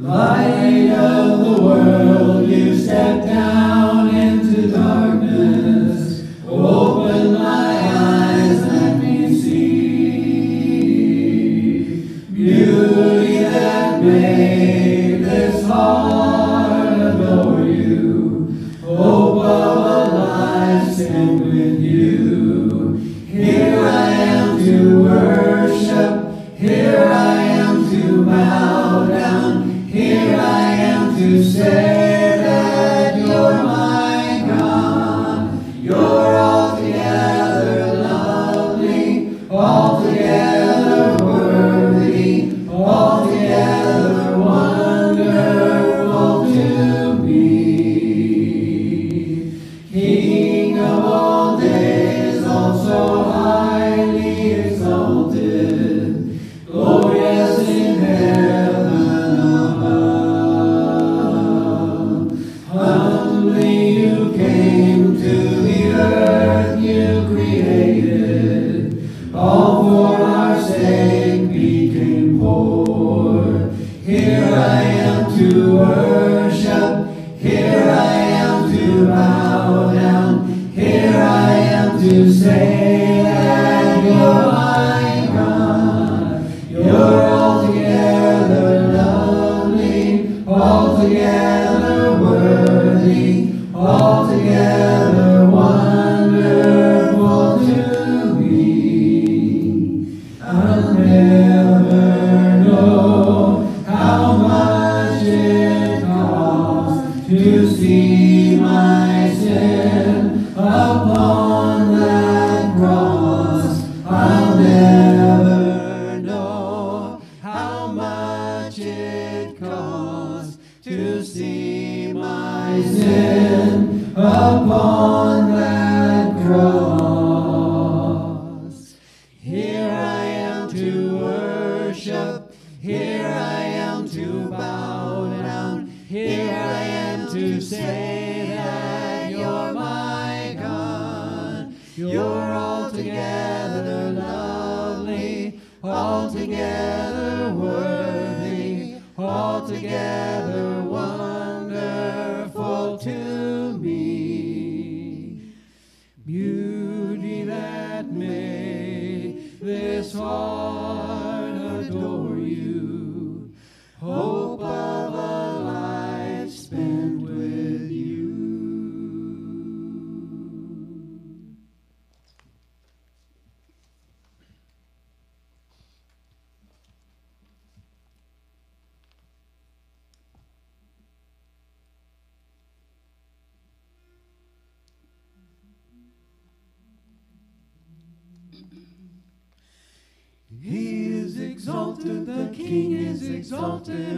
Light of the world, you step down into darkness. to see my sin upon exalted.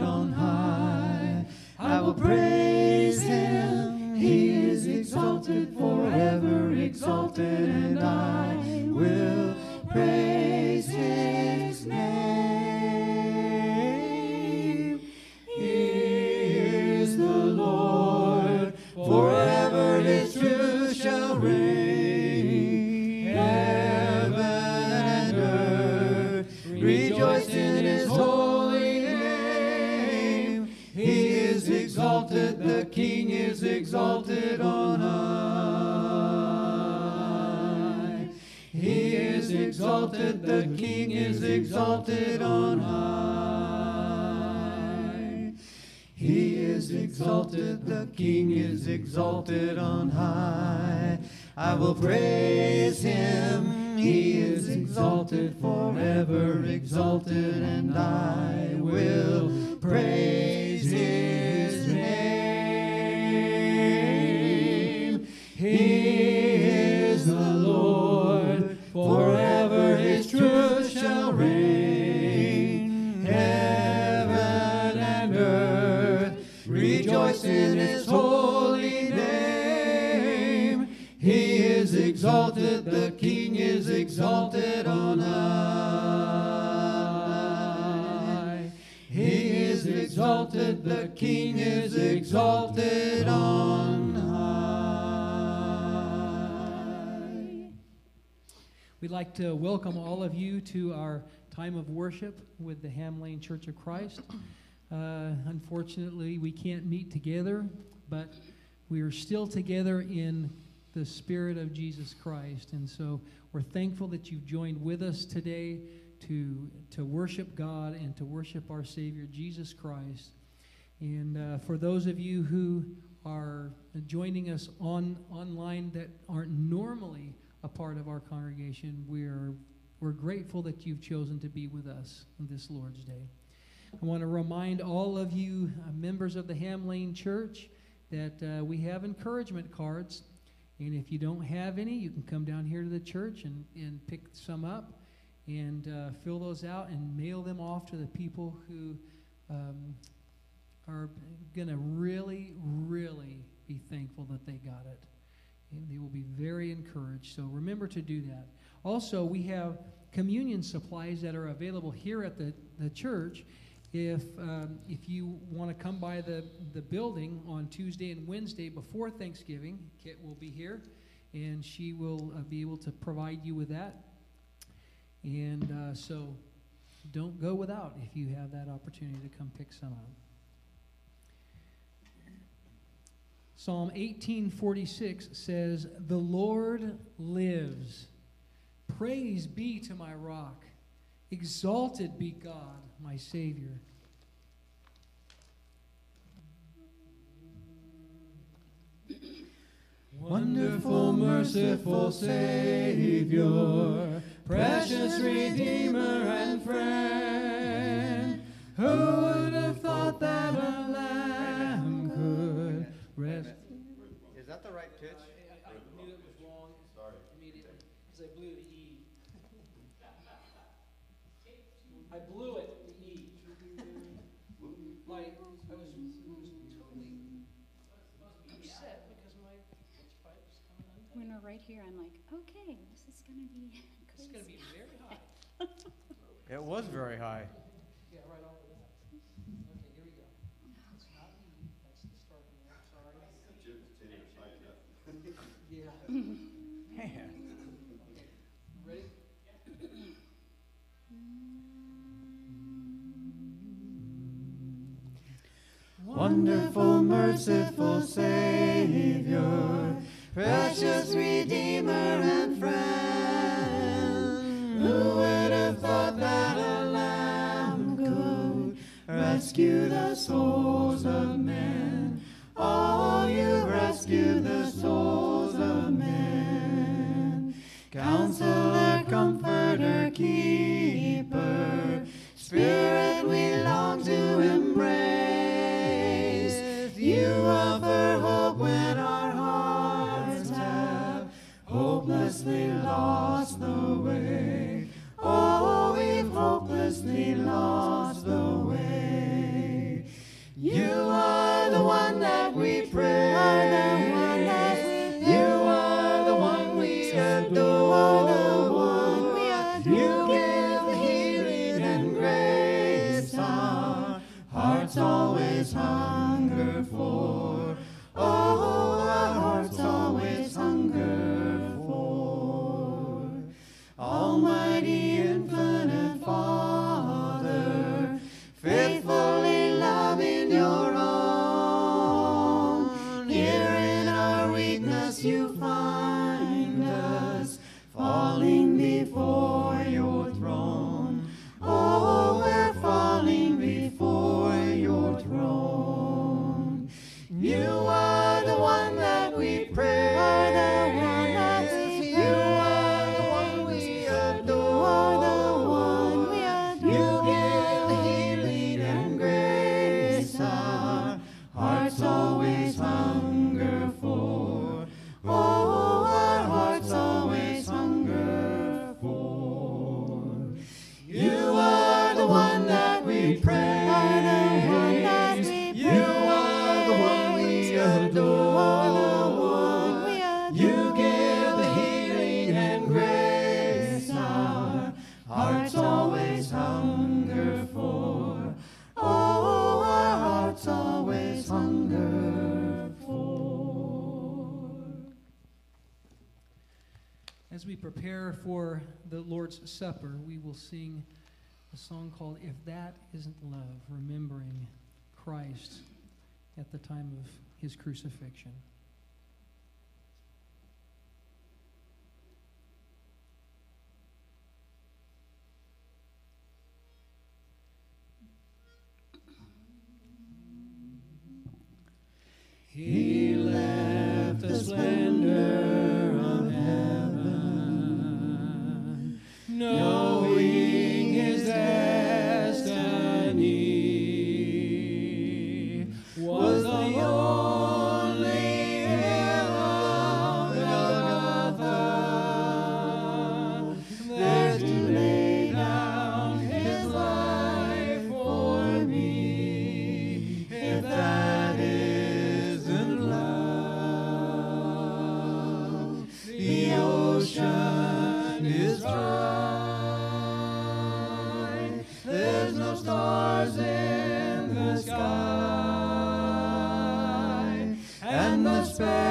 We'd like to welcome all of you to our time of worship with the Ham Lane Church of Christ. Uh, unfortunately, we can't meet together, but we are still together in the Spirit of Jesus Christ. And so we're thankful that you've joined with us today to, to worship God and to worship our Savior, Jesus Christ. And uh, for those of you who are joining us on online that aren't normally a part of our congregation, we're, we're grateful that you've chosen to be with us on this Lord's Day. I want to remind all of you uh, members of the Ham Lane Church that uh, we have encouragement cards. And if you don't have any, you can come down here to the church and, and pick some up and uh, fill those out and mail them off to the people who um, are going to really, really be thankful that they got it. And they will be very encouraged. So remember to do that. Also, we have communion supplies that are available here at the, the church. If, um, if you want to come by the, the building on Tuesday and Wednesday before Thanksgiving, Kit will be here and she will uh, be able to provide you with that. And uh, so don't go without if you have that opportunity to come pick some up. Psalm 1846 says, The Lord lives. Praise be to my rock. Exalted be God, my Savior. Wonderful, merciful Savior, precious Redeemer and friend, who would have thought that a rest? Is that the right pitch? I, knew it was wrong immediately because I blew the E. I blew it, the E. My, I was, was totally upset because my pitch pipe was coming undone. When we're right here, I'm like, okay, this is gonna be It's gonna be very high. It was very high. Wonderful, merciful Savior, precious Redeemer and friend, who would have thought that a lamb could rescue the souls of men? Oh, you rescue the souls of men. Counselor, comforter, keeper, Spirit we long to embrace. Hopelessly lost the way. Oh, we've hopelessly lost the way. You are Lord's Supper, we will sing a song called If That Isn't Love, remembering Christ at the time of his crucifixion. Is dry. There's no stars in the sky, and the sparrow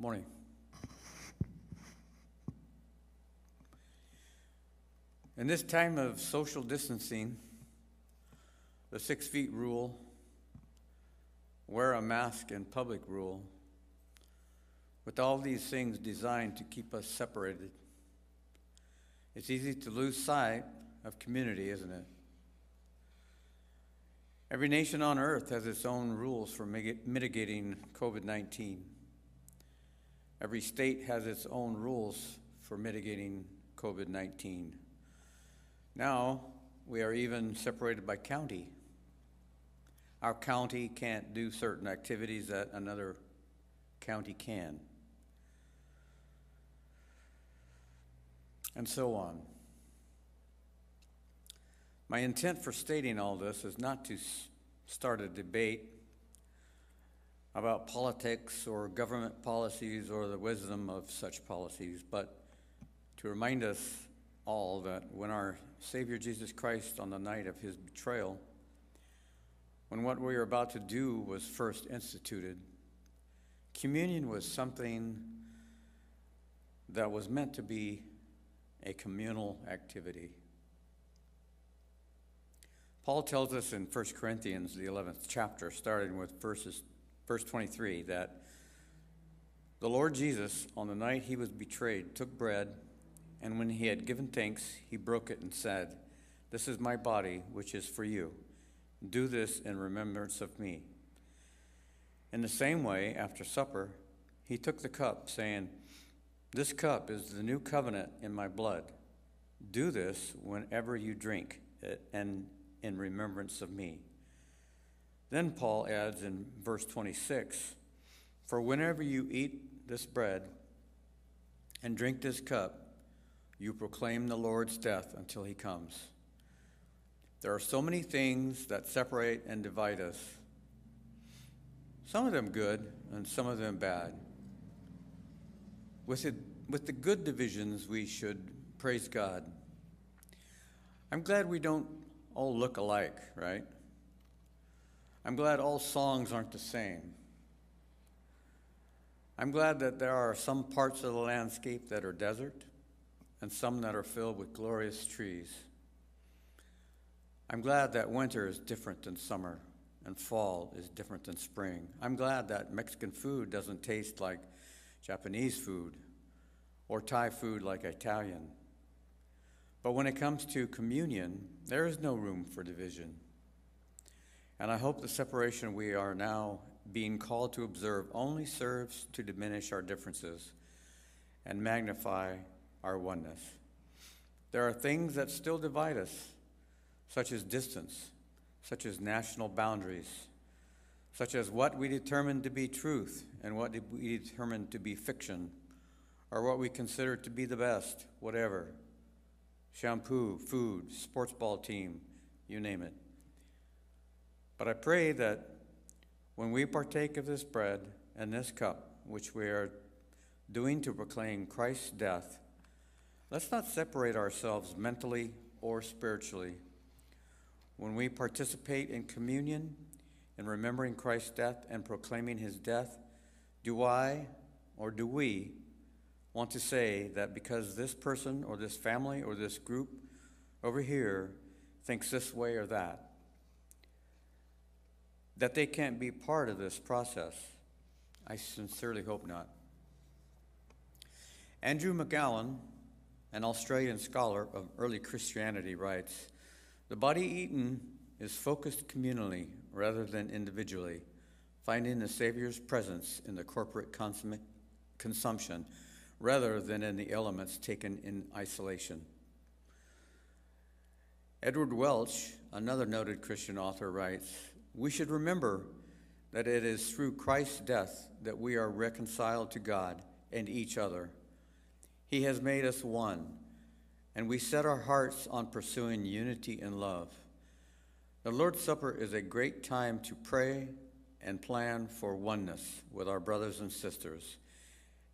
Morning. In this time of social distancing, the six feet rule, wear a mask in public rule, with all these things designed to keep us separated, it's easy to lose sight of community, isn't it? Every nation on earth has its own rules for mitigating COVID 19. Every state has its own rules for mitigating COVID 19. Now, we are even separated by county. Our county can't do certain activities that another county can. And so on. My intent for stating all this is not to start a debate about politics or government policies or the wisdom of such policies, but to remind us all that when our Savior Jesus Christ, on the night of his betrayal, when what we were about to do was first instituted, communion was something that was meant to be a communal activity. Paul tells us in 1 Corinthians, the 11th chapter, starting with verses, verse 23, that the Lord Jesus, on the night he was betrayed, took bread, and when he had given thanks, he broke it and said, This is my body, which is for you. Do this in remembrance of me. In the same way, after supper, he took the cup, saying, This cup is the new covenant in my blood. Do this whenever you drink it and in remembrance of me. Then Paul adds in verse 26 For whenever you eat this bread and drink this cup, you proclaim the Lord's death until he comes. There are so many things that separate and divide us, some of them good and some of them bad. With, it, with the good divisions, we should praise God. I'm glad we don't all look alike, right? I'm glad all songs aren't the same. I'm glad that there are some parts of the landscape that are desert and some that are filled with glorious trees. I'm glad that winter is different than summer and fall is different than spring. I'm glad that Mexican food doesn't taste like Japanese food or Thai food like Italian. But when it comes to communion, there is no room for division. And I hope the separation we are now being called to observe only serves to diminish our differences and magnify our oneness. There are things that still divide us, such as distance, such as national boundaries, such as what we determine to be truth and what we determine to be fiction, or what we consider to be the best, whatever shampoo, food, sports ball team, you name it. But I pray that when we partake of this bread and this cup, which we are doing to proclaim Christ's death, let's not separate ourselves mentally or spiritually. When we participate in communion, in remembering Christ's death and proclaiming his death, do I or do we want to say that because this person or this family or this group over here thinks this way or that, that they can't be part of this process? I sincerely hope not. Andrew McGowan, an Australian scholar of early Christianity, writes The body eaten is focused communally rather than individually, finding the Savior's presence in the corporate consum- consumption rather than in the elements taken in isolation. Edward Welch, another noted Christian author, writes We should remember that it is through Christ's death that we are reconciled to God and each other. He has made us one, and we set our hearts on pursuing unity and love. The Lord's Supper is a great time to pray and plan for oneness with our brothers and sisters.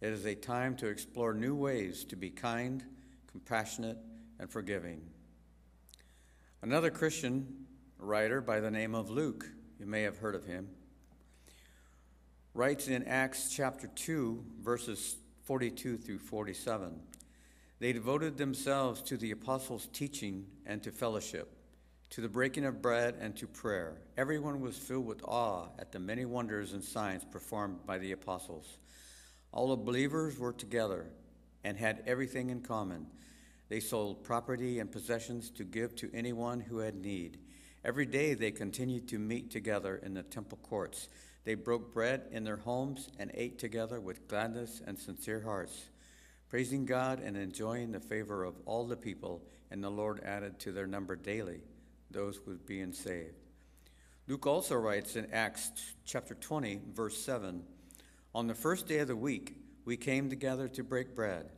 It is a time to explore new ways to be kind, compassionate, and forgiving. Another Christian writer by the name of Luke, you may have heard of him, writes in Acts chapter 2, verses 42 through 47. They devoted themselves to the apostles' teaching and to fellowship, to the breaking of bread and to prayer. Everyone was filled with awe at the many wonders and signs performed by the apostles. All the believers were together and had everything in common. They sold property and possessions to give to anyone who had need. Every day they continued to meet together in the temple courts. They broke bread in their homes and ate together with gladness and sincere hearts, praising God and enjoying the favor of all the people. And the Lord added to their number daily those who were being saved. Luke also writes in Acts chapter 20, verse 7 On the first day of the week, we came together to break bread.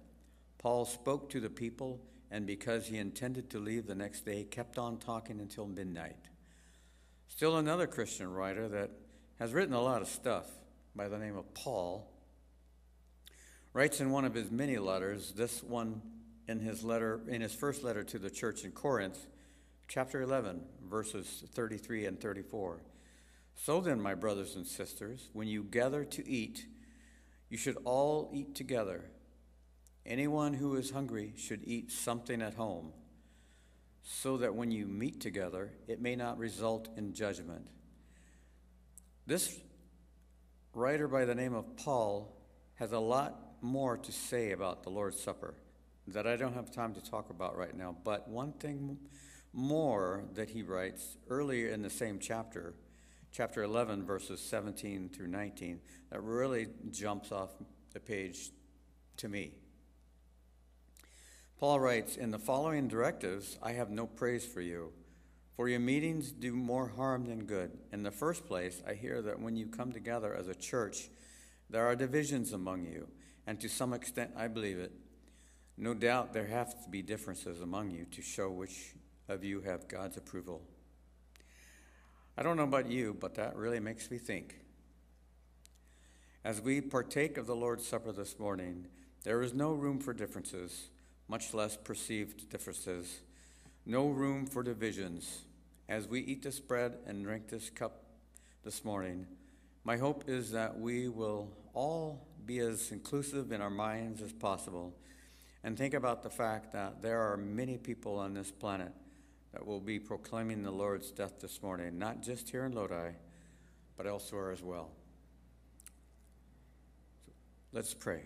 Paul spoke to the people, and because he intended to leave the next day, kept on talking until midnight. Still another Christian writer that has written a lot of stuff by the name of Paul writes in one of his many letters, this one in his letter in his first letter to the church in Corinth, chapter 11, verses 33 and 34. So then, my brothers and sisters, when you gather to eat, you should all eat together. Anyone who is hungry should eat something at home, so that when you meet together, it may not result in judgment. This writer by the name of Paul has a lot more to say about the Lord's Supper that I don't have time to talk about right now. But one thing more that he writes earlier in the same chapter, chapter 11, verses 17 through 19, that really jumps off the page to me. Paul writes, In the following directives, I have no praise for you, for your meetings do more harm than good. In the first place, I hear that when you come together as a church, there are divisions among you, and to some extent, I believe it. No doubt there have to be differences among you to show which of you have God's approval. I don't know about you, but that really makes me think. As we partake of the Lord's Supper this morning, there is no room for differences, much less perceived differences, no room for divisions. As we eat this bread and drink this cup this morning, my hope is that we will all be as inclusive in our minds as possible and think about the fact that there are many people on this planet that will be proclaiming the Lord's death this morning, not just here in Lodi, but elsewhere as well. Let's pray.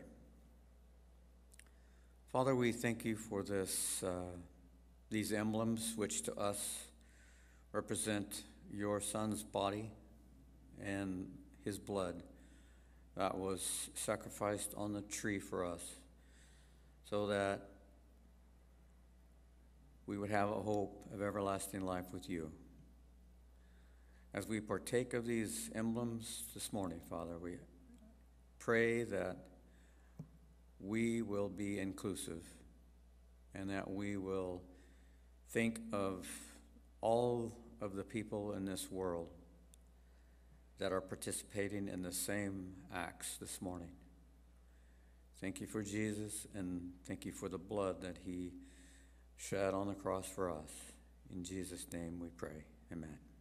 Father, we thank you for this, uh, these emblems, which to us represent your Son's body and his blood that was sacrificed on the tree for us, so that we would have a hope of everlasting life with you. As we partake of these emblems this morning, Father, we pray that we will be inclusive and that we will think of all of the people in this world that are participating in the same acts this morning. Thank you for Jesus and thank you for the blood that he shed on the cross for us. In Jesus' name we pray. Amen.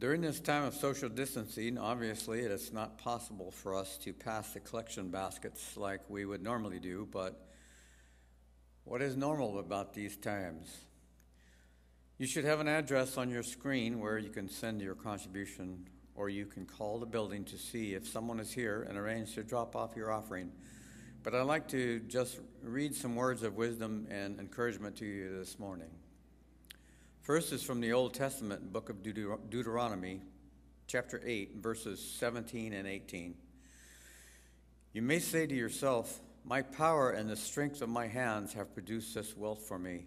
During this time of social distancing, obviously, it is not possible for us to pass the collection baskets like we would normally do, but what is normal about these times? You should have an address on your screen where you can send your contribution, or you can call the building to see if someone is here and arrange to drop off your offering. But I'd like to just read some words of wisdom and encouragement to you this morning. First is from the Old Testament, book of Deuteronomy, chapter 8, verses 17 and 18. You may say to yourself, My power and the strength of my hands have produced this wealth for me.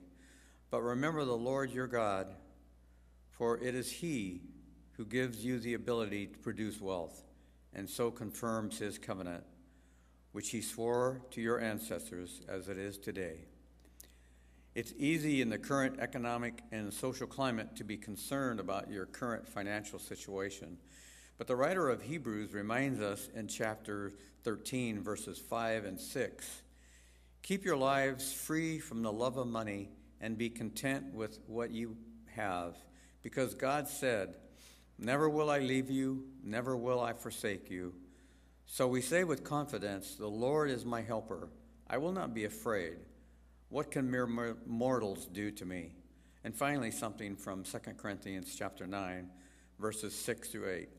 But remember the Lord your God, for it is He who gives you the ability to produce wealth, and so confirms His covenant, which He swore to your ancestors as it is today. It's easy in the current economic and social climate to be concerned about your current financial situation. But the writer of Hebrews reminds us in chapter 13, verses 5 and 6 Keep your lives free from the love of money and be content with what you have, because God said, Never will I leave you, never will I forsake you. So we say with confidence, The Lord is my helper. I will not be afraid. What can mere mortals do to me? And finally, something from 2 Corinthians chapter 9, verses 6 through 8.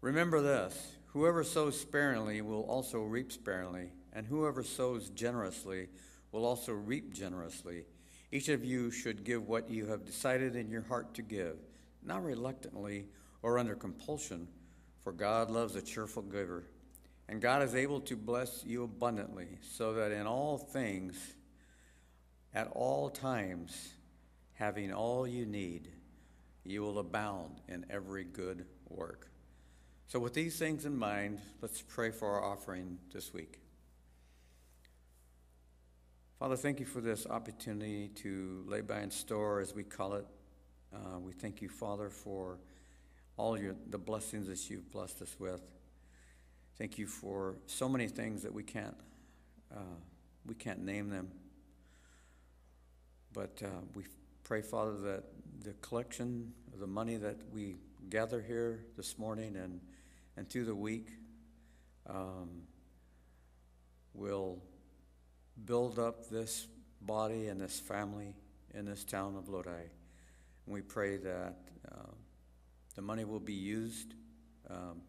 Remember this whoever sows sparingly will also reap sparingly, and whoever sows generously will also reap generously. Each of you should give what you have decided in your heart to give, not reluctantly or under compulsion, for God loves a cheerful giver. And God is able to bless you abundantly, so that in all things, at all times, having all you need, you will abound in every good work. So, with these things in mind, let's pray for our offering this week. Father, thank you for this opportunity to lay by and store, as we call it. Uh, we thank you, Father, for all your, the blessings that you've blessed us with. Thank you for so many things that we can't, uh, we can't name them. But uh, we pray, Father, that the collection of the money that we gather here this morning and, and through the week um, will build up this body and this family in this town of Lodi. And we pray that uh, the money will be used um,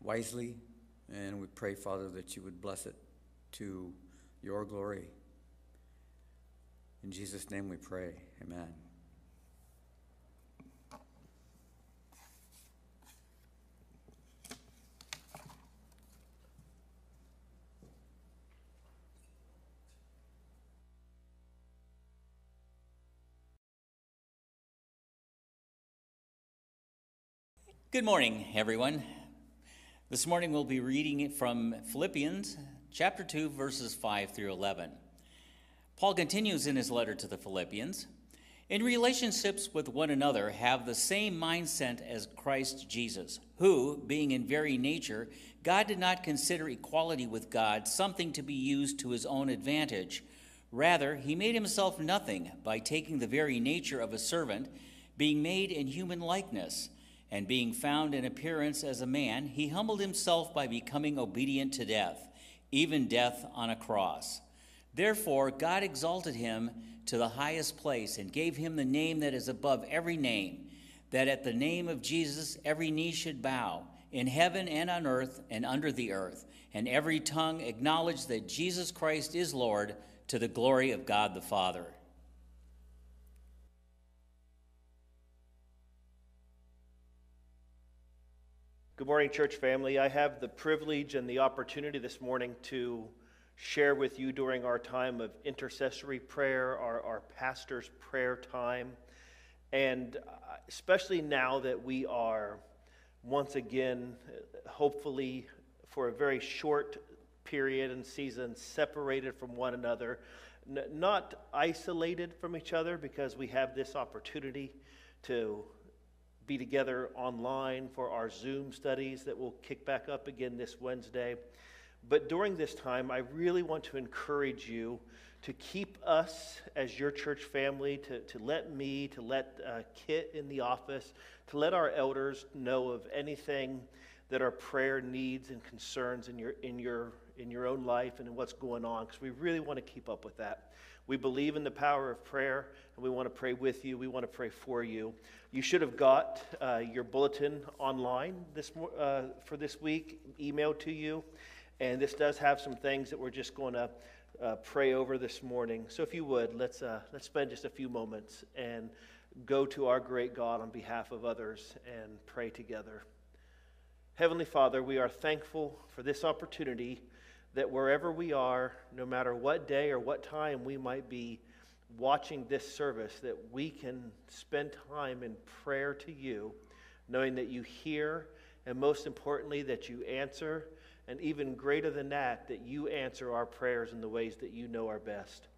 wisely And we pray, Father, that you would bless it to your glory. In Jesus' name we pray. Amen. Good morning, everyone. This morning we'll be reading from Philippians chapter 2, verses 5 through 11. Paul continues in his letter to the Philippians In relationships with one another, have the same mindset as Christ Jesus, who, being in very nature, God did not consider equality with God something to be used to his own advantage. Rather, he made himself nothing by taking the very nature of a servant, being made in human likeness and being found in appearance as a man, he humbled himself by becoming obedient to death, even death on a cross. Therefore, God exalted him to the highest place and gave him the name that is above every name, that at the name of Jesus every knee should bow, in heaven and on earth and under the earth, and every tongue acknowledge that Jesus Christ is Lord to the glory of God the Father. Good morning, church family. I have the privilege and the opportunity this morning to share with you during our time of intercessory prayer, our, our pastor's prayer time. And uh, especially now that we are once again, hopefully for a very short period and season, separated from one another, N- not isolated from each other because we have this opportunity to be together online for our Zoom studies that will kick back up again this Wednesday. But during this time, I really want to encourage you to keep us as your church family, to, to let me, to let uh, Kit in the office, to let our elders know of anything that our prayer needs and concerns in your, in your, in your own life and in what's going on, because we really want to keep up with that. We believe in the power of prayer, and we want to pray with you. We want to pray for you. You should have got uh, your bulletin online this uh, for this week, emailed to you, and this does have some things that we're just going to uh, pray over this morning. So, if you would, let's uh, let's spend just a few moments and go to our great God on behalf of others and pray together. Heavenly Father, we are thankful for this opportunity that wherever we are, no matter what day or what time we might be watching this service, that we can spend time in prayer to you, knowing that you hear, and most importantly, that you answer, and even greater than that, that you answer our prayers in the ways that you know are best.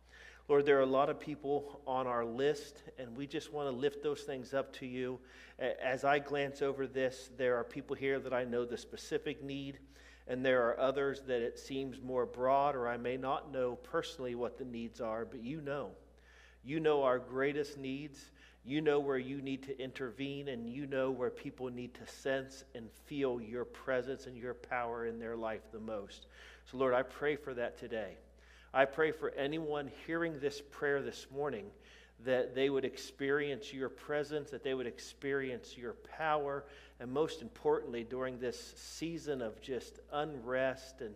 Lord, there are a lot of people on our list, and we just want to lift those things up to you. As I glance over this, there are people here that I know the specific need and there are others that it seems more broad, or I may not know personally what the needs are, but you know. You know our greatest needs. You know where you need to intervene, and you know where people need to sense and feel your presence and your power in their life the most. So, Lord, I pray for that today. I pray for anyone hearing this prayer this morning that they would experience your presence, that they would experience your power, and most importantly, during this season of just unrest and,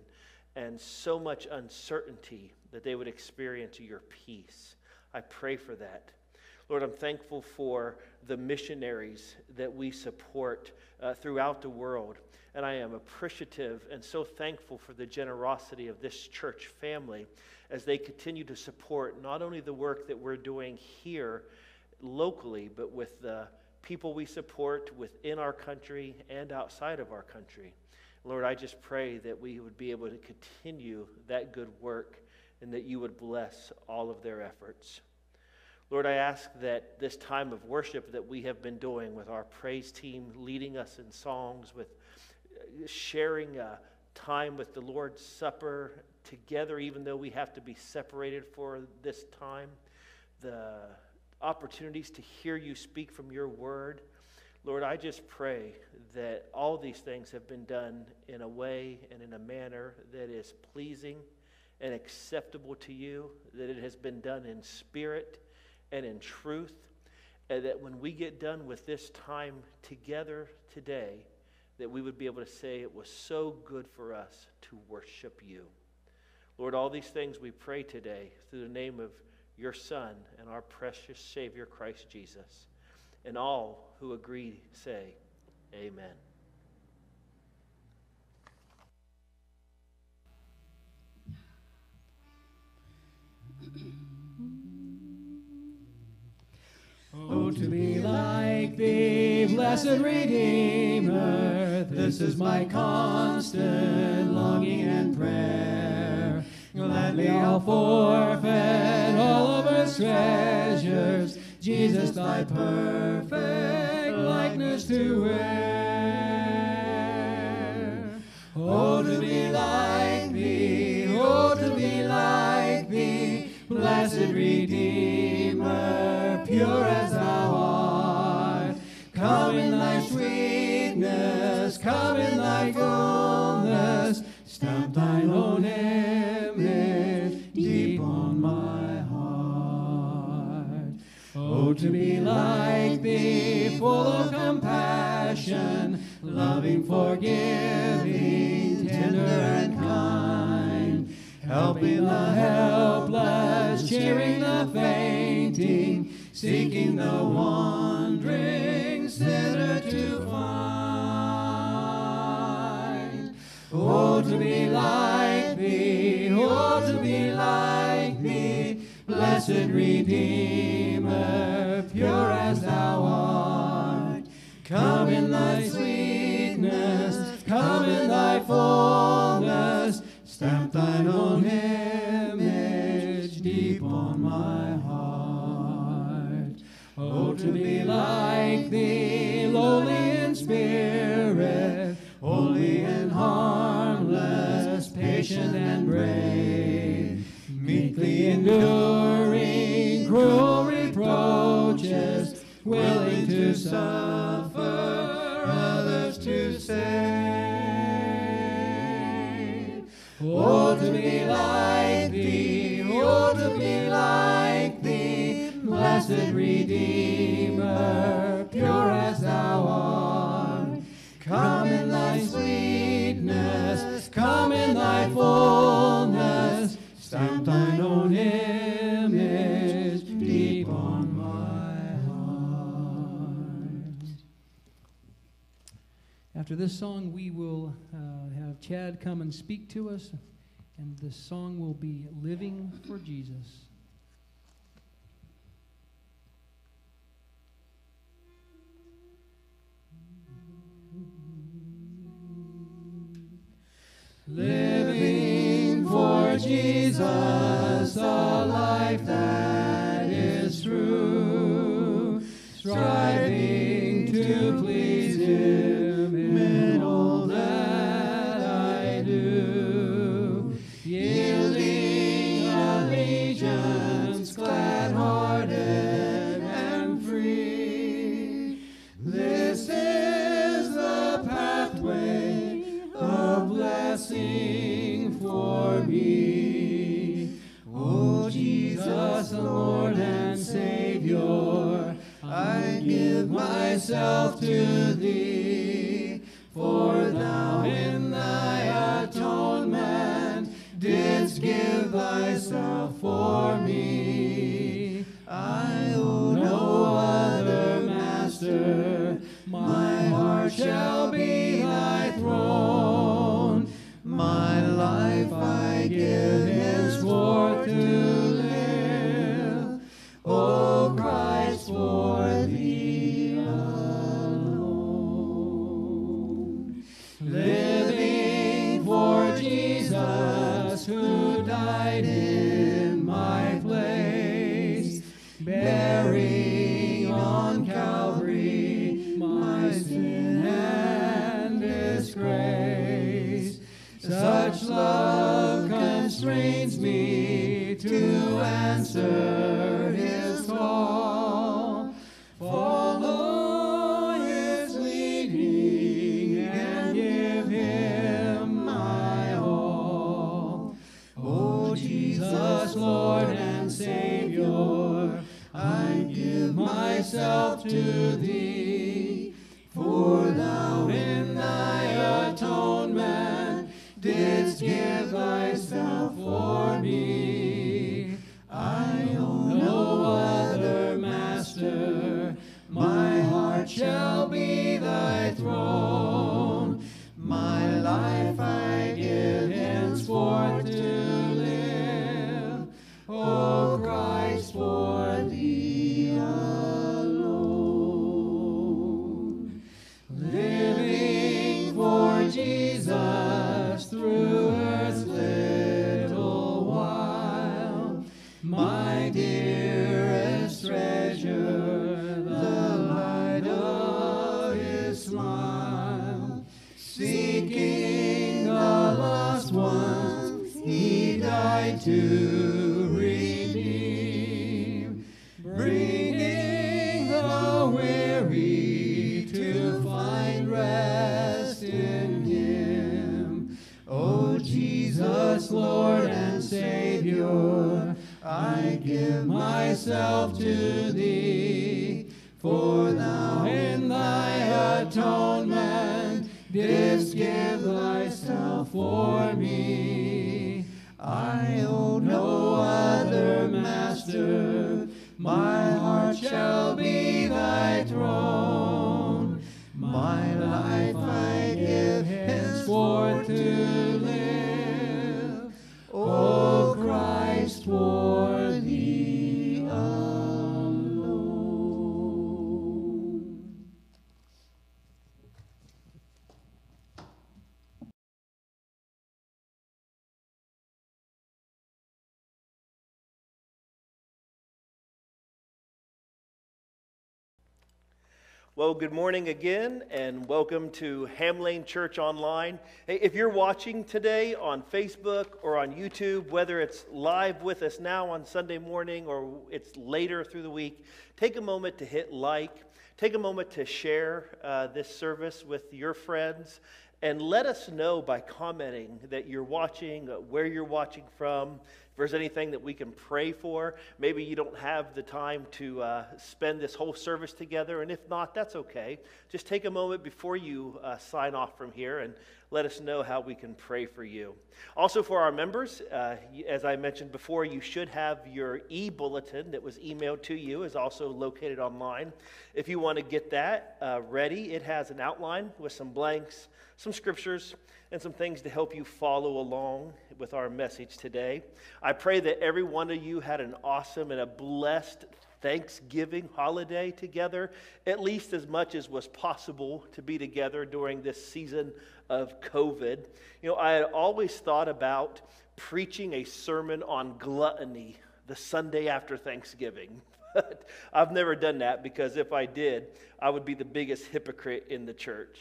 and so much uncertainty, that they would experience your peace. I pray for that. Lord, I'm thankful for the missionaries that we support uh, throughout the world. And I am appreciative and so thankful for the generosity of this church family as they continue to support not only the work that we're doing here locally, but with the people we support within our country and outside of our country. Lord, I just pray that we would be able to continue that good work and that you would bless all of their efforts. Lord, I ask that this time of worship that we have been doing with our praise team leading us in songs, with uh, sharing a time with the Lord's Supper together, even though we have to be separated for this time, the opportunities to hear you speak from your word. Lord, I just pray that all these things have been done in a way and in a manner that is pleasing and acceptable to you, that it has been done in spirit and in truth, and that when we get done with this time together today, that we would be able to say it was so good for us to worship you. Lord, all these things we pray today through the name of your Son and our precious Savior, Christ Jesus. And all who agree say, Amen. Oh, to be like thee, blessed Redeemer, this is my constant longing and prayer. Gladly I'll forfeit all of earth's treasures, Jesus, thy perfect likeness to wear. Forgiving, tender and kind, helping the helpless, cheering the fainting, seeking the wandering sinner to find. Oh, to be like thee, oh, to be like thee, blessed Redeemer, pure come in thy fullness, stamp thine own image deep on my heart. Oh, to be like thee, lowly in spirit, holy and harmless, patient and brave, meekly enduring cruel reproaches, willing to suffer blessed Redeemer, pure as thou art. Come in thy sweetness, come in thy fullness, stamp thine own image deep on my heart. After this song, we will uh, have Chad come and speak to us, and the song will be Living for Jesus. Jesus, a life that is true, striving Well, good morning again, and welcome to Ham Lane Church Online. Hey, if you're watching today on Facebook or on YouTube, whether it's live with us now on Sunday morning or it's later through the week, take a moment to hit like, take a moment to share uh, this service with your friends, and let us know by commenting that you're watching, uh, where you're watching from. If there's anything that we can pray for, maybe you don't have the time to uh, spend this whole service together, and if not, that's okay. Just take a moment before you uh, sign off from here and let us know how we can pray for you. Also, for our members, uh, as I mentioned before, you should have your e bulletin that was emailed to you, is also located online. If you want to get that uh, ready, it has an outline with some blanks, some scriptures, and some things to help you follow along with our message today. I pray that every one of you had an awesome and a blessed Thanksgiving holiday together, at least as much as was possible to be together during this season of COVID. You know, I had always thought about preaching a sermon on gluttony the Sunday after Thanksgiving. But I've never done that because if I did, I would be the biggest hypocrite in the church.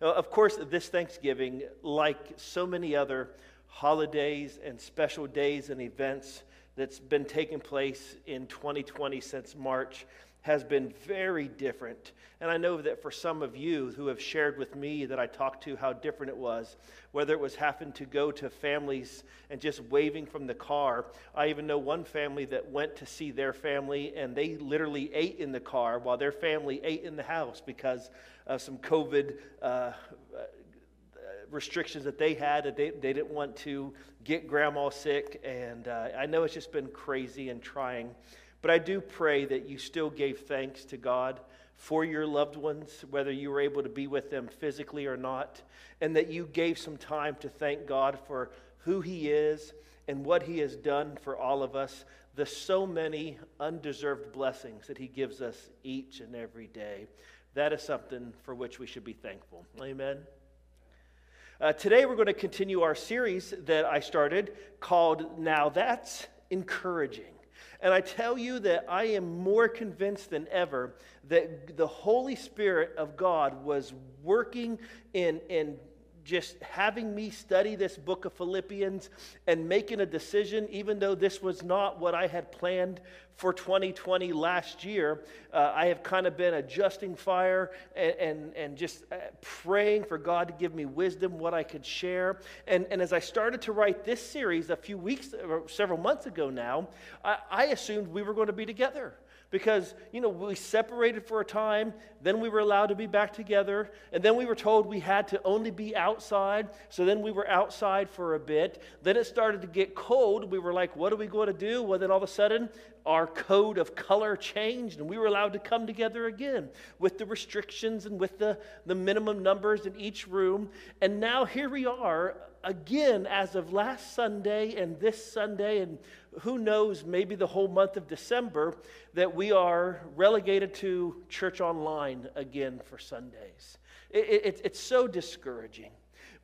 Of course, this Thanksgiving, like so many other holidays and special days and events that's been taking place in 2020 since March, has been very different. And I know that for some of you who have shared with me that I talked to how different it was, whether it was having to go to families and just waving from the car. I even know one family that went to see their family and they literally ate in the car while their family ate in the house because of some COVID uh, restrictions that they had that they, they didn't want to get grandma sick. And uh, i know it's just been crazy and trying but i do pray that you still gave thanks to god for your loved ones whether you were able to be with them physically or not and that you gave some time to thank god for who he is and what he has done for all of us the so many undeserved blessings that he gives us each and every day. That is something for which we should be thankful. Amen uh, today, we're going to continue our series that I started called Now That's Encouraging. And I tell you that I am more convinced than ever that the Holy Spirit of God was working in, in just having me study this book of Philippians and making a decision, even though this was not what I had planned for 2020 last year. Uh, I have kind of been adjusting fire and, and, and just uh, praying for God to give me wisdom, what I could share. And, and as I started to write this series a few weeks or several months ago now, I, I assumed we were going to be together because you know we separated for a time then we were allowed to be back together and then we were told we had to only be outside so then we were outside for a bit. Then it started to get cold. We were like what are we going to do? Well then all of a sudden our code of color changed and we were allowed to come together again with the restrictions and with the, the minimum numbers in each room. And now here we are again as of last Sunday and this Sunday, and who knows, maybe the whole month of December, that we are relegated to church online again for Sundays. It, it, it's so discouraging.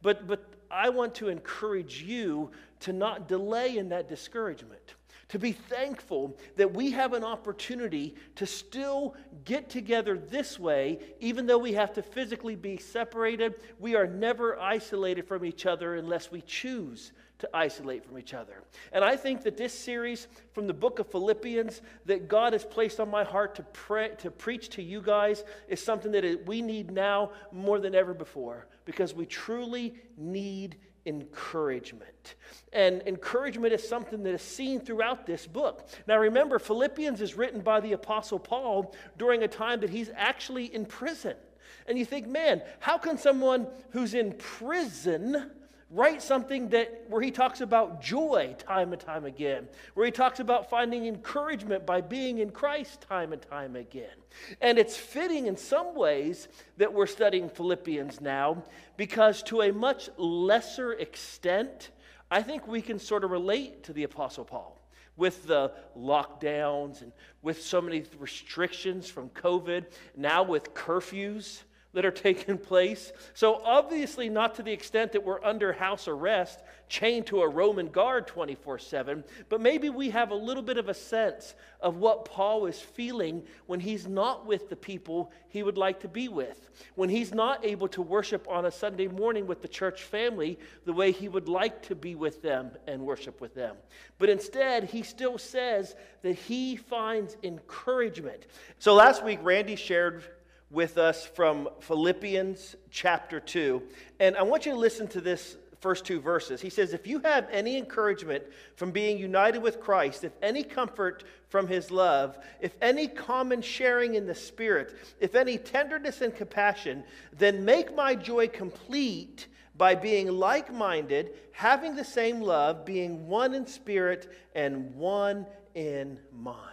But, but I want to encourage you to not delay in that discouragement to be thankful that we have an opportunity to still get together this way, even though we have to physically be separated. We are never isolated from each other unless we choose to isolate from each other. And I think that this series from the book of Philippians that God has placed on my heart to, pray, to preach to you guys is something that we need now more than ever before because we truly need encouragement. And encouragement is something that is seen throughout this book. Now, remember, Philippians is written by the Apostle Paul during a time that he's actually in prison. And you think, man, how can someone who's in prison write something that where he talks about joy time and time again where he talks about finding encouragement by being in christ time and time again. And it's fitting in some ways that we're studying philippians now because to a much lesser extent i think we can sort of relate to the apostle paul with the lockdowns and with so many restrictions from covid now with curfews that are taking place. So, obviously, not to the extent that we're under house arrest, chained to a Roman guard 24 7, but maybe we have a little bit of a sense of what Paul is feeling when he's not with the people he would like to be with, when he's not able to worship on a Sunday morning with the church family the way he would like to be with them and worship with them. But instead, he still says that he finds encouragement. So, last week, Randy shared with us from Philippians chapter 2. And I want you to listen to this first two verses. He says, If you have any encouragement from being united with Christ, if any comfort from his love, if any common sharing in the Spirit, if any tenderness and compassion, then make my joy complete by being like minded, having the same love, being one in spirit and one in mind.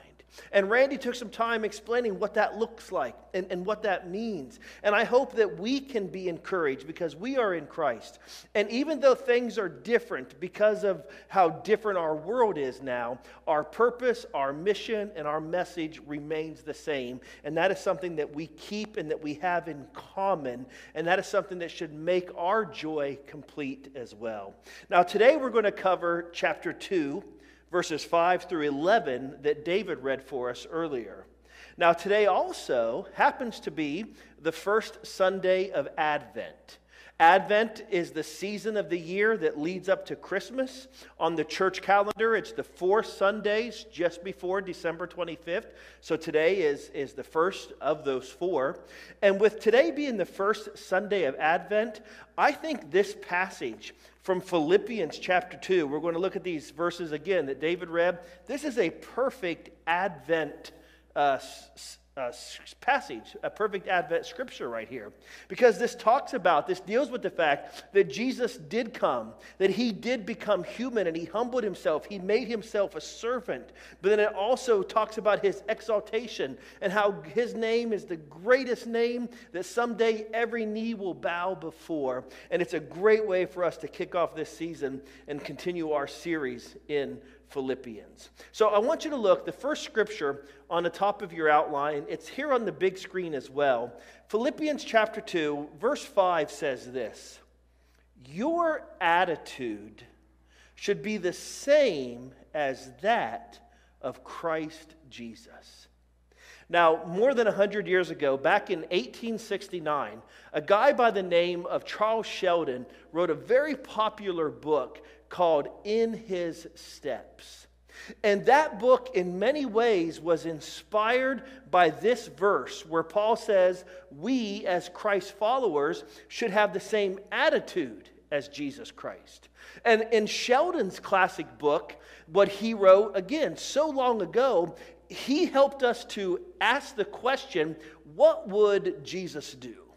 And Randy took some time explaining what that looks like and, and what that means. And I hope that we can be encouraged because we are in Christ. And even though things are different because of how different our world is now, our purpose, our mission, and our message remains the same. And that is something that we keep and that we have in common. And that is something that should make our joy complete as well. Now, today we're going to cover chapter 2 verses 5 through 11 that David read for us earlier. Now, today also happens to be the first Sunday of Advent. Advent is the season of the year that leads up to Christmas. On the church calendar, it's the four Sundays just before December 25th. So today is, is the first of those four. And with today being the first Sunday of Advent, I think this passage from Philippians chapter 2, we're going to look at these verses again that David read. This is a perfect Advent uh, uh, passage, a perfect Advent scripture right here. Because this talks about, this deals with the fact that Jesus did come, that he did become human and he humbled himself. He made himself a servant. But then it also talks about his exaltation and how his name is the greatest name that someday every knee will bow before. And it's a great way for us to kick off this season and continue our series in Philippians. So I want you to look, the first scripture on the top of your outline, it's here on the big screen as well. Philippians chapter 2, verse 5 says this Your attitude should be the same as that of Christ Jesus. Now, more than 100 years ago, back in 1869, a guy by the name of Charles Sheldon wrote a very popular book called In His Steps. And that book, in many ways, was inspired by this verse where Paul says, We, as Christ followers, should have the same attitude as Jesus Christ. And in Sheldon's classic book, what he wrote, again, so long ago, he helped us to ask the question what would Jesus do?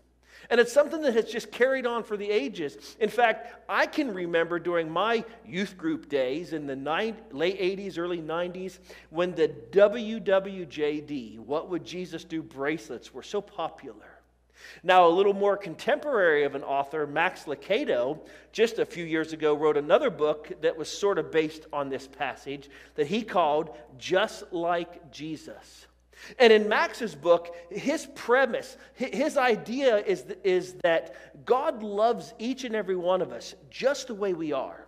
And it's something that has just carried on for the ages. In fact, I can remember during my youth group days in the nine, late 80s, early 90s, when the WWJD, What Would Jesus Do bracelets, were so popular. Now, a little more contemporary of an author, Max Lucado, just a few years ago wrote another book that was sort of based on this passage that he called Just Like Jesus. And in Max's book, his premise, his idea is, is that God loves each and every one of us just the way we are.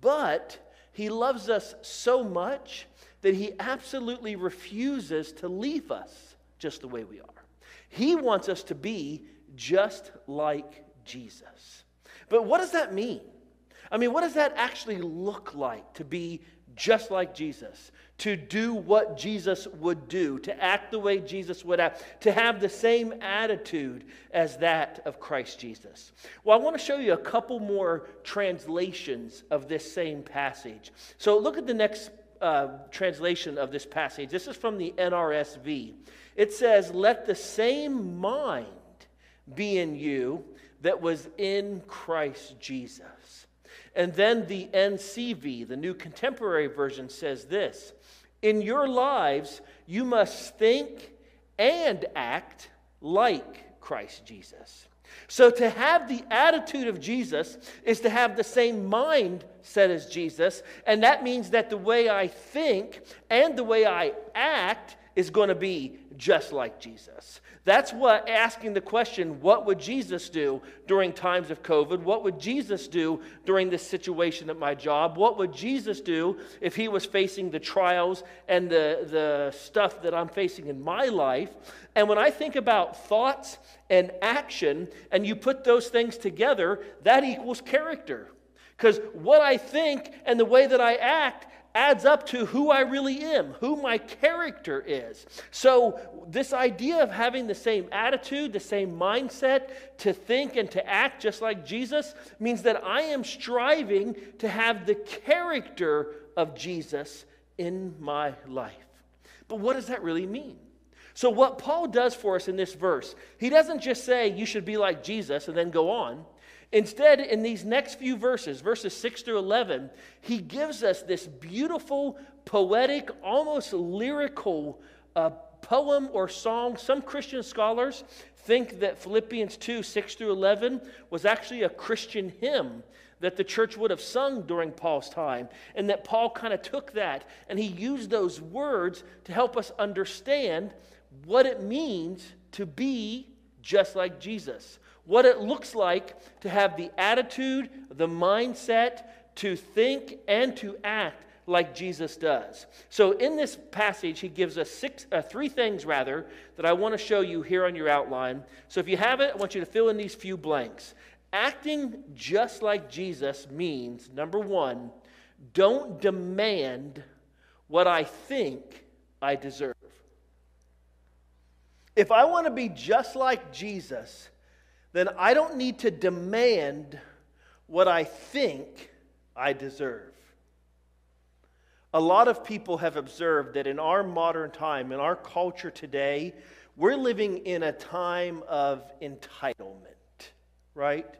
But he loves us so much that he absolutely refuses to leave us just the way we are. He wants us to be just like Jesus. But what does that mean? I mean, what does that actually look like to be just like Jesus? To do what Jesus would do, to act the way Jesus would act, to have the same attitude as that of Christ Jesus. Well, I want to show you a couple more translations of this same passage. So look at the next uh, translation of this passage. This is from the NRSV. It says, Let the same mind be in you that was in Christ Jesus. And then the NCV, the New Contemporary Version, says this In your lives, you must think and act like Christ Jesus. So, to have the attitude of Jesus is to have the same mind set as Jesus. And that means that the way I think and the way I act is going to be just like Jesus. That's what asking the question, what would Jesus do during times of COVID? What would Jesus do during this situation at my job? What would Jesus do if he was facing the trials and the, the stuff that I'm facing in my life? And when I think about thoughts and action, and you put those things together, that equals character. Because what I think and the way that I act adds up to who I really am, who my character is. So, this idea of having the same attitude, the same mindset to think and to act just like Jesus means that I am striving to have the character of Jesus in my life. But what does that really mean? So, what Paul does for us in this verse, he doesn't just say you should be like Jesus and then go on. Instead, in these next few verses, verses 6 through 11, he gives us this beautiful, poetic, almost lyrical uh, poem or song. Some Christian scholars think that Philippians 2 6 through 11 was actually a Christian hymn that the church would have sung during Paul's time, and that Paul kind of took that and he used those words to help us understand what it means to be just like Jesus what it looks like to have the attitude, the mindset to think and to act like Jesus does. So in this passage, he gives us six, uh, three things rather that I want to show you here on your outline. So if you have it, I want you to fill in these few blanks. Acting just like Jesus means number one, don't demand what I think I deserve. If I want to be just like Jesus, then I don't need to demand what I think I deserve. A lot of people have observed that in our modern time, in our culture today, we're living in a time of entitlement, right?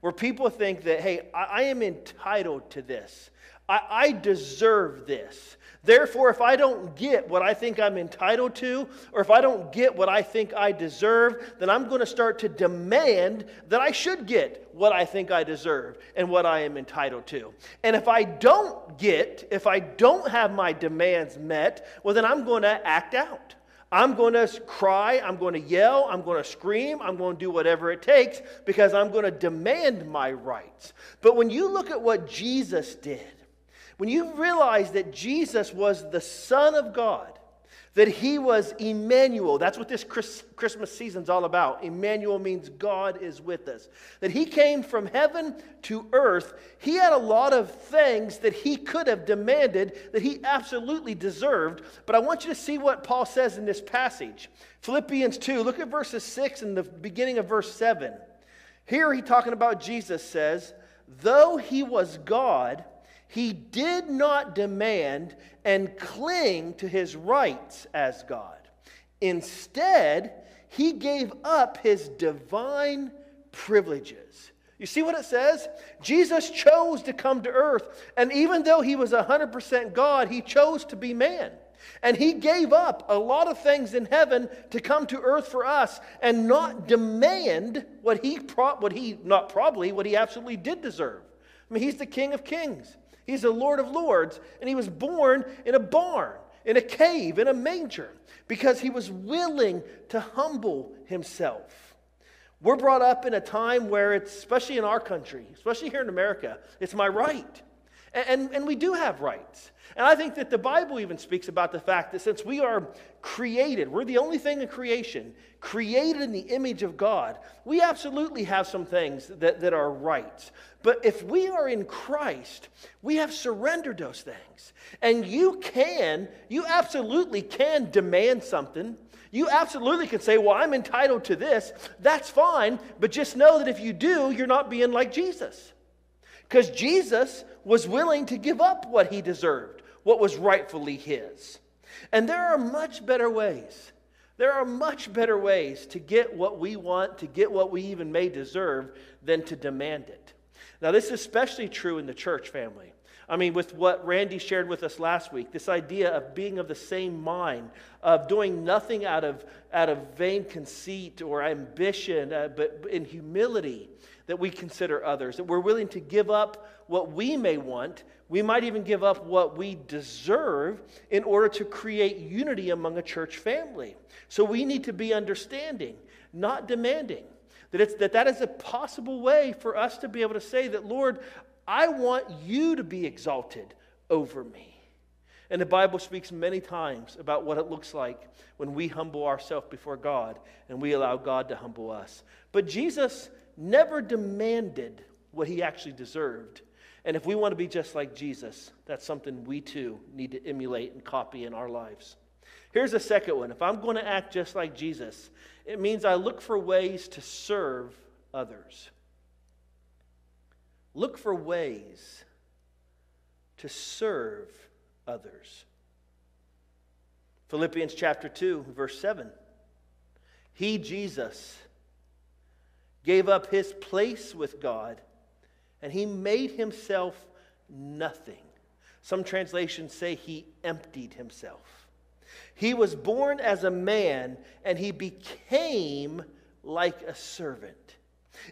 Where people think that, hey, I, I am entitled to this. I, I deserve this. Therefore, if I don't get what I think I'm entitled to, or if I don't get what I think I deserve, then I'm going to start to demand that I should get what I think I deserve and what I am entitled to. And if I don't get, if I don't have my demands met, well, then I'm going to act out. I'm going to cry, I'm going to yell, I'm going to scream, I'm going to do whatever it takes because I'm going to demand my rights. But when you look at what Jesus did, when you realize that Jesus was the Son of God, that he was Emmanuel, that's what this Christmas season's all about. Emmanuel means God is with us. That he came from heaven to earth. He had a lot of things that he could have demanded that he absolutely deserved. But I want you to see what Paul says in this passage. Philippians 2, look at verses 6 and the beginning of verse 7. Here he talking about Jesus says, Though he was God, he did not demand and cling to his rights as God. Instead, he gave up his divine privileges. You see what it says? Jesus chose to come to earth, and even though he was 100% God, he chose to be man. And he gave up a lot of things in heaven to come to earth for us and not demand what he, pro- what he not probably, what he absolutely did deserve. I mean, he's the King of Kings, he's the Lord of Lords, and he was born in a barn, in a cave, in a manger, because he was willing to humble himself. We're brought up in a time where it's, especially in our country, especially here in America, it's my right. And, and, we do have rights. And I think that the Bible even speaks about the fact that since we are created, we're the only thing in creation, created in the image of God, we absolutely have some things that, that are rights. But if we are in Christ, we have surrendered those things. And you can, you absolutely can demand something. You absolutely can say, Well, I'm entitled to this. That's fine. But just know that if you do, you're not being like Jesus. Because Jesus was willing to give up what he deserved, what was rightfully his. And there are much better ways. There are much better ways to get what we want, to get what we even may deserve, than to demand it. Now, this is especially true in the church family. I mean, with what Randy shared with us last week, this idea of being of the same mind, of doing nothing out of, out of vain conceit or ambition, uh, but in humility that we consider others, that we're willing to give up what we may want. We might even give up what we deserve in order to create unity among a church family. So we need to be understanding, not demanding. That, it's, that that is a possible way for us to be able to say that, Lord, I want you to be exalted over me. And the Bible speaks many times about what it looks like when we humble ourselves before God and we allow God to humble us. But Jesus never demanded what he actually deserved. And if we want to be just like Jesus, that's something we too need to emulate and copy in our lives. Here's a second one. If I'm going to act just like Jesus, it means I look for ways to serve others. Look for ways to serve others. Philippians chapter 2, verse 7. He, Jesus, gave up his place with God, and he made himself nothing. Some translations say he emptied himself. He was born as a man, and he became like a servant.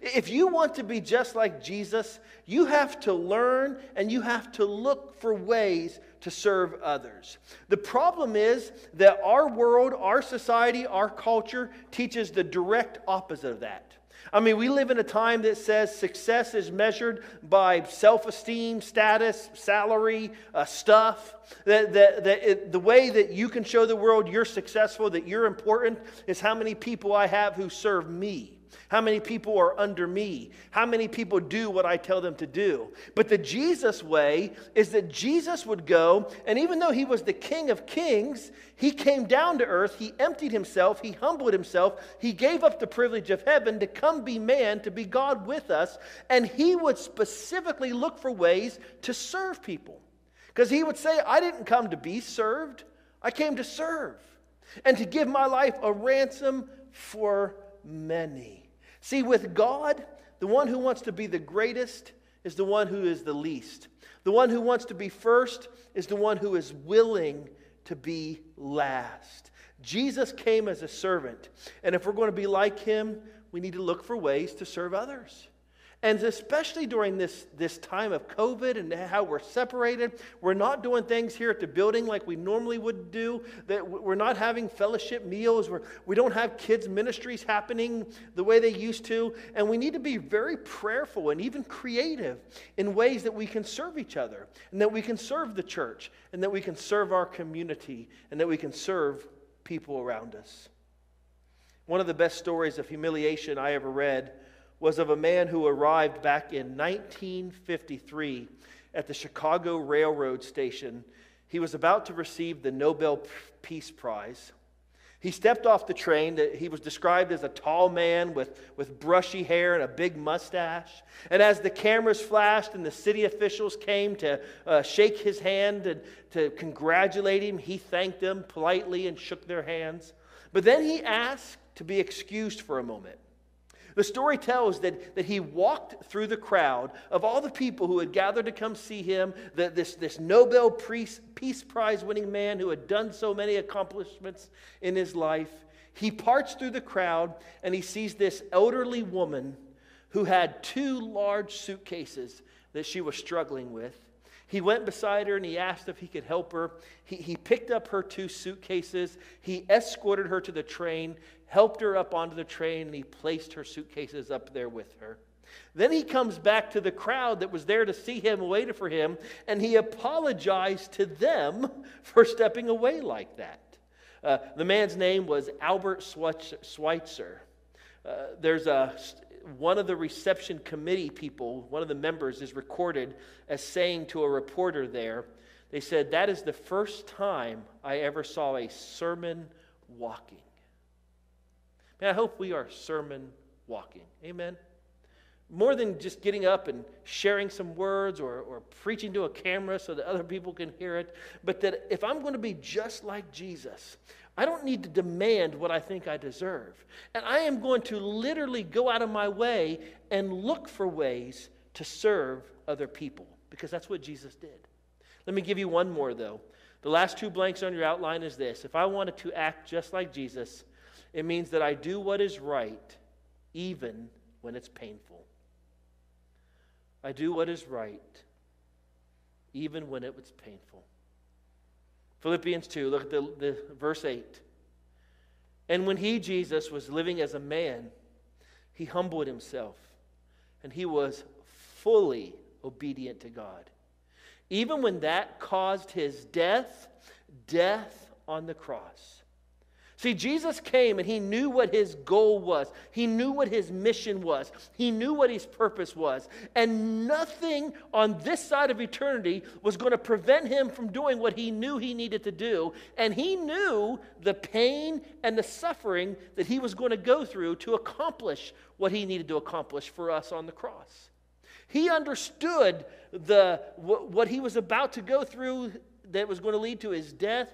If you want to be just like Jesus, you have to learn and you have to look for ways to serve others. The problem is that our world, our society, our culture teaches the direct opposite of that. I mean, we live in a time that says success is measured by self esteem, status, salary, uh, stuff. That, that, that it, the way that you can show the world you're successful, that you're important, is how many people I have who serve me. How many people are under me? How many people do what I tell them to do? But the Jesus way is that Jesus would go, and even though he was the King of Kings, he came down to earth, he emptied himself, he humbled himself, he gave up the privilege of heaven to come be man, to be God with us, and he would specifically look for ways to serve people. Because he would say, I didn't come to be served, I came to serve and to give my life a ransom for many. See, with God, the one who wants to be the greatest is the one who is the least. The one who wants to be first is the one who is willing to be last. Jesus came as a servant. And if we're going to be like him, we need to look for ways to serve others. And especially during this, this time of COVID and how we're separated, we're not doing things here at the building like we normally would do. That we're not having fellowship meals. We're, we don't have kids' ministries happening the way they used to. And we need to be very prayerful and even creative in ways that we can serve each other and that we can serve the church and that we can serve our community and that we can serve people around us. One of the best stories of humiliation I ever read was of a man who arrived back in 1953 at the Chicago Railroad Station. He was about to receive the Nobel Peace Prize. He stepped off the train. He was described as a tall man with, with brushy hair and a big mustache. And as the cameras flashed and the city officials came to uh, shake his hand and to congratulate him, he thanked them politely and shook their hands. But then he asked to be excused for a moment. The story tells that, that he walked through the crowd of all the people who had gathered to come see him, the, this, this Nobel Peace, Peace Prize winning man who had done so many accomplishments in his life. He parts through the crowd and he sees this elderly woman who had two large suitcases that she was struggling with. He went beside her and he asked if he could help her. He, he picked up her two suitcases. He escorted her to the train, helped her up onto the train, and he placed her suitcases up there with her. Then he comes back to the crowd that was there to see him and waited for him, and he apologized to them for stepping away like that. Uh, the man's name was Albert Schweitzer. Uh, there's a one of the reception committee people, one of the members, is recorded as saying to a reporter there, they said, That is the first time I ever saw a sermon walking. Man, I hope we are sermon walking. Amen. More than just getting up and sharing some words or, or preaching to a camera so that other people can hear it, but that if I'm going to be just like Jesus, I don't need to demand what I think I deserve. And I am going to literally go out of my way and look for ways to serve other people because that's what Jesus did. Let me give you one more, though. The last two blanks on your outline is this If I wanted to act just like Jesus, it means that I do what is right even when it's painful. I do what is right even when it was painful. Philippians 2, look at the, the verse 8. And when he, Jesus, was living as a man, he humbled himself and he was fully obedient to God. Even when that caused his death, death on the cross. See, Jesus came and he knew what his goal was. He knew what his mission was. He knew what his purpose was. And nothing on this side of eternity was going to prevent him from doing what he knew he needed to do. And he knew the pain and the suffering that he was going to go through to accomplish what he needed to accomplish for us on the cross. He understood the, what he was about to go through that was going to lead to his death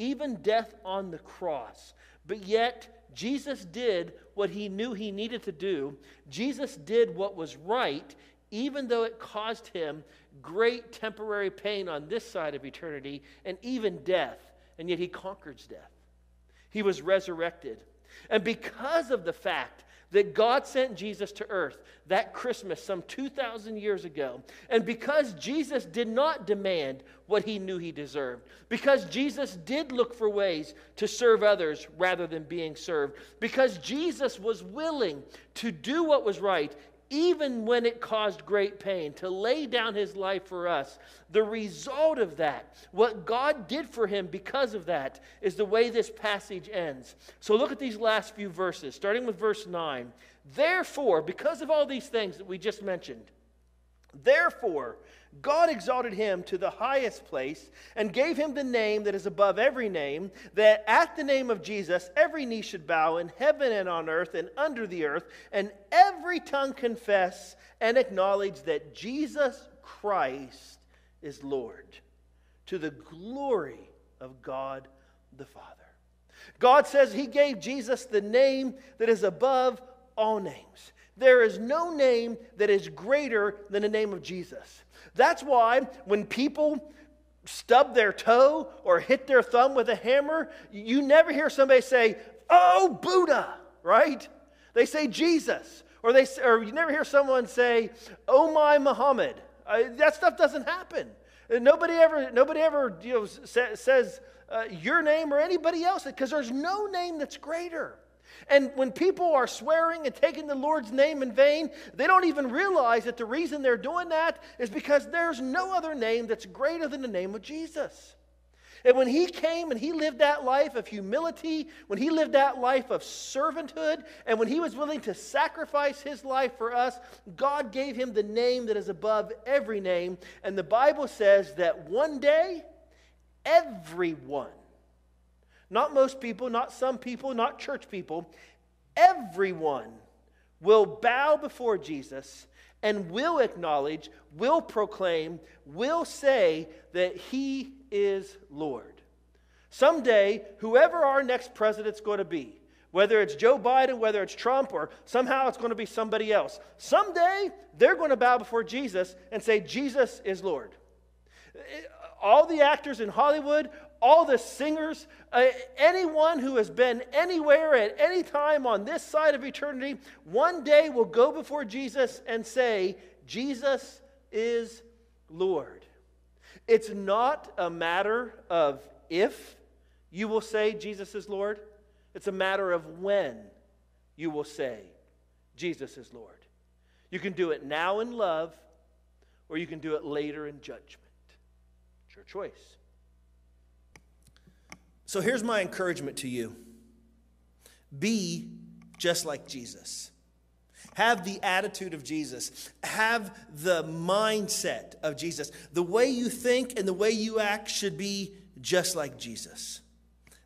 even death on the cross. But yet, Jesus did what he knew he needed to do. Jesus did what was right, even though it caused him great temporary pain on this side of eternity and even death. And yet, he conquers death. He was resurrected. And because of the fact that God sent Jesus to earth that Christmas some 2,000 years ago. And because Jesus did not demand what he knew he deserved, because Jesus did look for ways to serve others rather than being served, because Jesus was willing to do what was right even when it caused great pain, to lay down his life for us. The result of that, what God did for him because of that, is the way this passage ends. So look at these last few verses, starting with verse 9. Therefore, because of all these things that we just mentioned, therefore, God exalted him to the highest place and gave him the name that is above every name, that at the name of Jesus every knee should bow in heaven and on earth and under the earth, and every tongue confess and acknowledge that Jesus Christ is Lord, to the glory of God the Father. God says he gave Jesus the name that is above all names. There is no name that is greater than the name of Jesus. That's why when people stub their toe or hit their thumb with a hammer, you never hear somebody say, Oh, Buddha, right? They say Jesus. Or, they, or you never hear someone say, Oh, my Muhammad. Uh, that stuff doesn't happen. Nobody ever, nobody ever you know, sa- says uh, your name or anybody else because there's no name that's greater. And when people are swearing and taking the Lord's name in vain, they don't even realize that the reason they're doing that is because there's no other name that's greater than the name of Jesus. And when he came and he lived that life of humility, when he lived that life of servanthood, and when he was willing to sacrifice his life for us, God gave him the name that is above every name. And the Bible says that one day, everyone not most people, not some people, not church people. Everyone will bow before Jesus and will acknowledge, will proclaim, will say that he is Lord. Someday, whoever our next president's going to be, Whether it's Joe Biden, whether it's Trump, or somehow it's going to be somebody else. Someday they're going to bow before Jesus and say, Jesus is Lord. All the actors in Hollywood, all the singers, uh, anyone who has been anywhere at any time on this side of eternity, one day will go before Jesus and say, Jesus is Lord. It's not a matter of if you will say Jesus is Lord, it's a matter of when you will say Jesus is Lord. You can do it now in love, or you can do it later in judgment. It's your choice. So here's my encouragement to you be just like Jesus. Have the attitude of Jesus. Have the mindset of Jesus. The way you think and the way you act should be just like Jesus.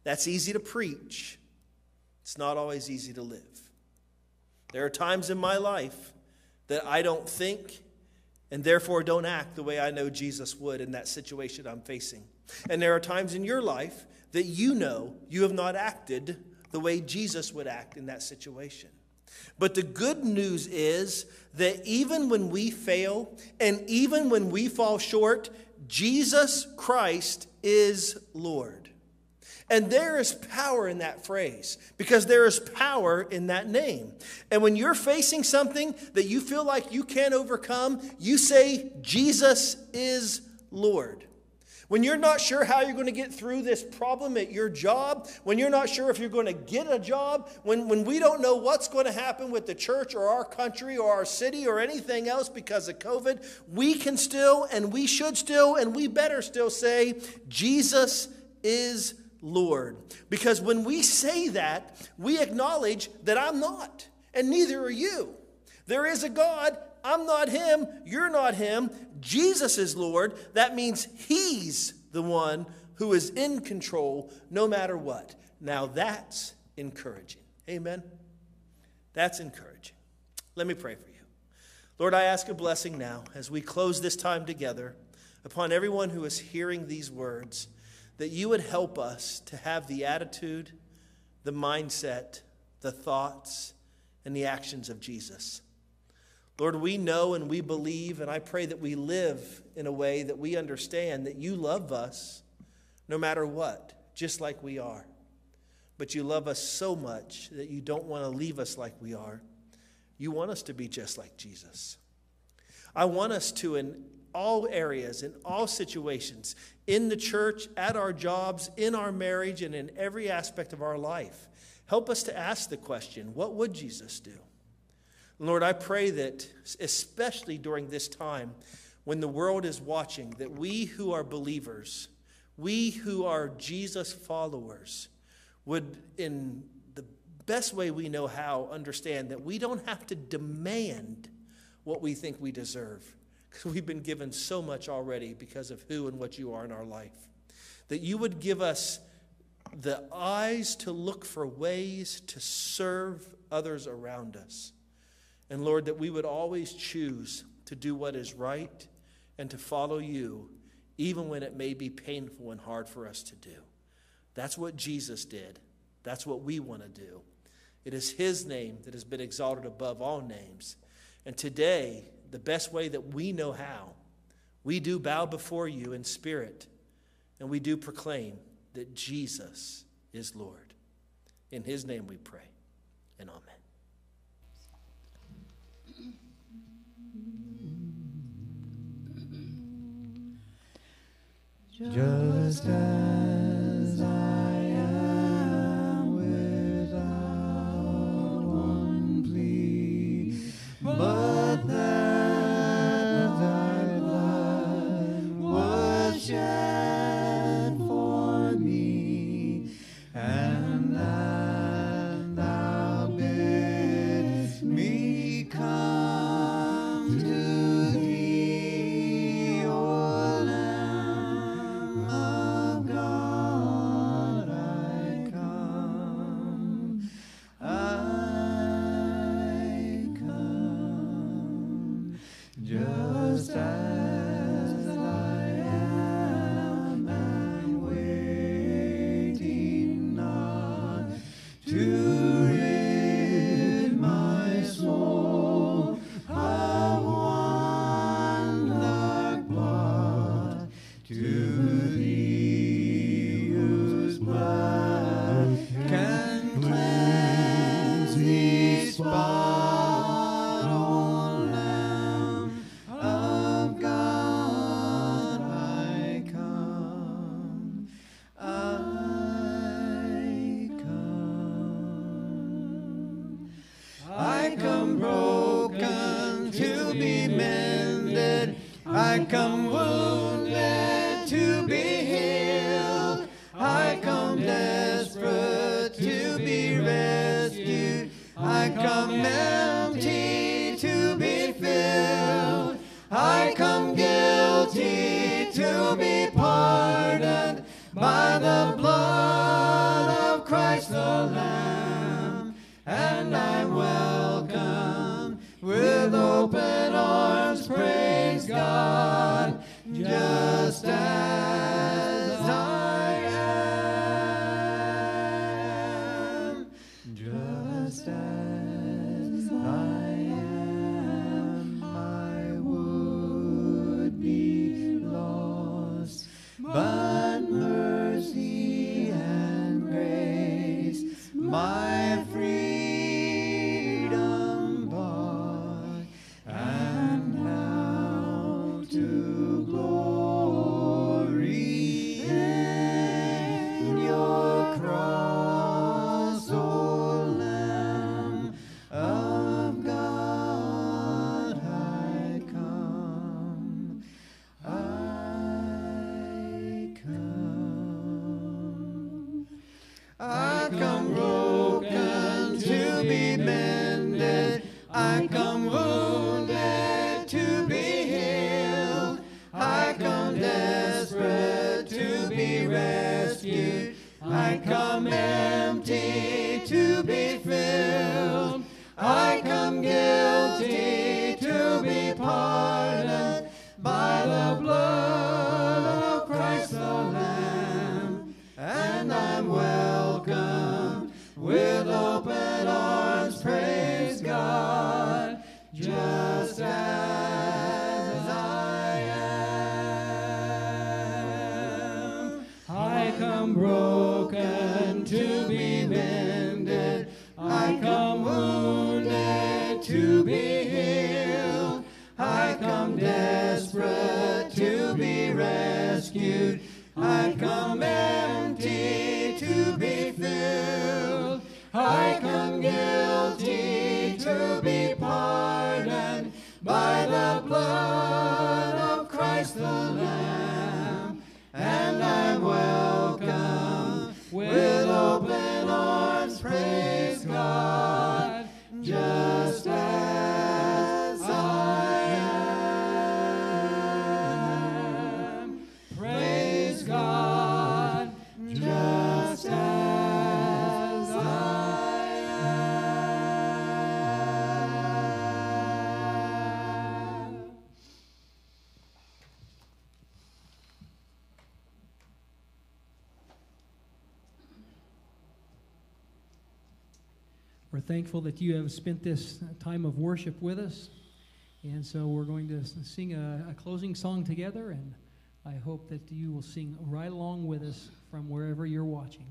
That's easy to preach, it's not always easy to live. There are times in my life that I don't think and therefore don't act the way I know Jesus would in that situation I'm facing. And there are times in your life that you know you have not acted the way Jesus would act in that situation. But the good news is that even when we fail and even when we fall short, Jesus Christ is Lord. And there is power in that phrase because there is power in that name. And when you're facing something that you feel like you can't overcome, you say, Jesus is Lord. When you're not sure how you're going to get through this problem at your job, when you're not sure if you're going to get a job, when, when we don't know what's going to happen with the church or our country or our city or anything else because of COVID, we can still and we should still and we better still say, Jesus is Lord. Because when we say that, we acknowledge that I'm not, and neither are you. There is a God I'm not him, you're not him. Jesus is Lord. That means he's the one who is in control no matter what. Now that's encouraging. Amen. That's encouraging. Let me pray for you. Lord, I ask a blessing now as we close this time together upon everyone who is hearing these words, that you would help us to have the attitude, the mindset, the thoughts, and the actions of Jesus. Lord, we know and we believe, and I pray that we live in a way that we understand that you love us no matter what, just like we are. But you love us so much that you don't want to leave us like we are. You want us to be just like Jesus. I want us to, in all areas, in all situations, in the church, at our jobs, in our marriage, and in every aspect of our life, help us to ask the question what would Jesus do? Lord, I pray that, especially during this time when the world is watching, that we who are believers, we who are Jesus followers, would, in the best way we know how, understand that we don't have to demand what we think we deserve, because we've been given so much already because of who and what you are in our life. That you would give us the eyes to look for ways to serve others around us and Lord, that we would always choose to do what is right and to follow you, even when it may be painful and hard for us to do. That's what Jesus did. That's what we want to do. It is His name that has been exalted above all names. And today, the best way that we know how, we do bow before you in spirit and we do proclaim that Jesus is Lord. In His name we pray and amen. Just as I am without one plea, but open arms praise God. Just as thankful that you have spent this time of worship with us. And so we're going to sing a, a closing song together, and I hope that you will sing right along with us from wherever you're watching.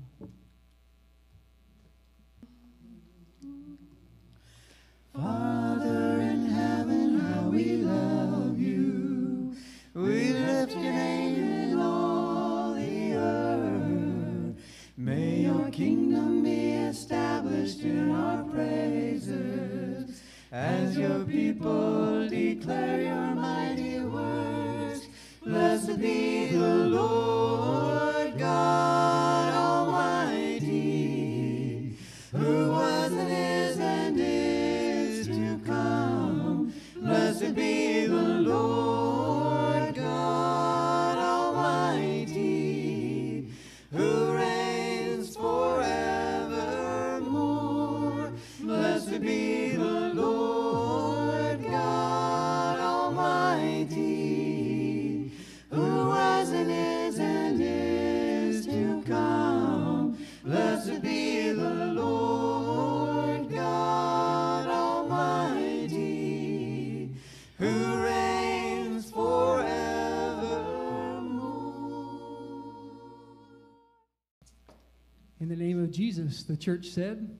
the church said.